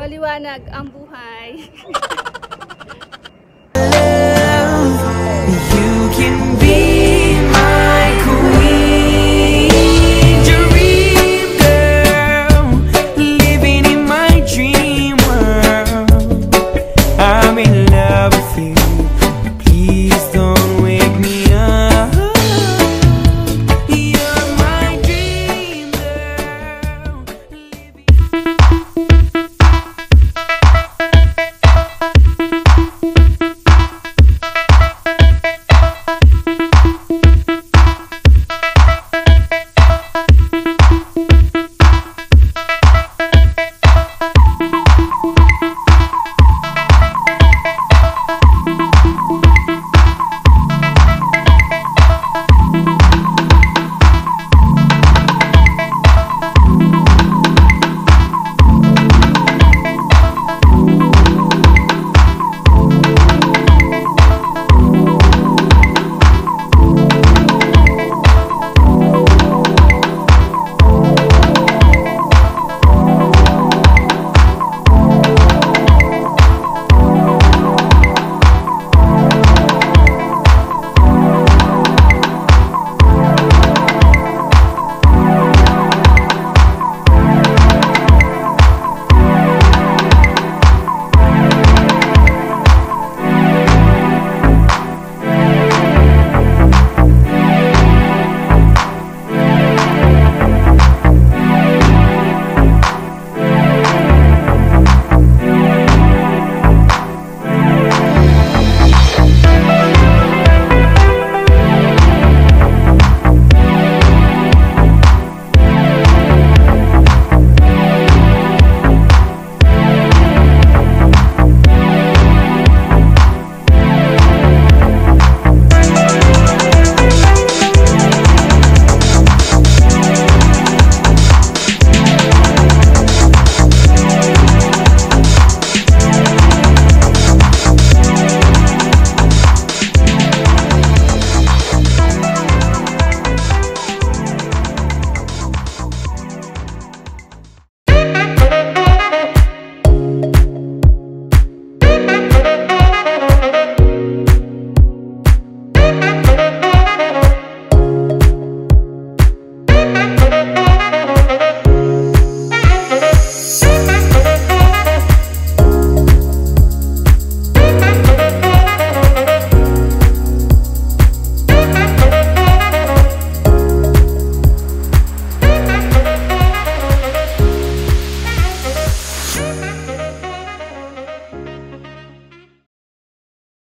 Maliwanag ang buhay.